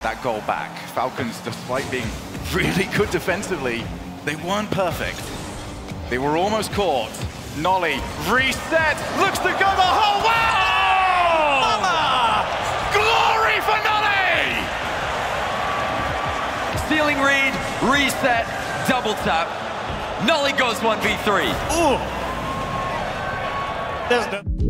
that goal back. Falcons, despite being really good defensively, they weren't perfect. They were almost caught. Noly reset, looks to go the whole way! Mama! Glory for Noly. Stealing read, reset, double tap. Noly goes 1v3. Ooh. There's no...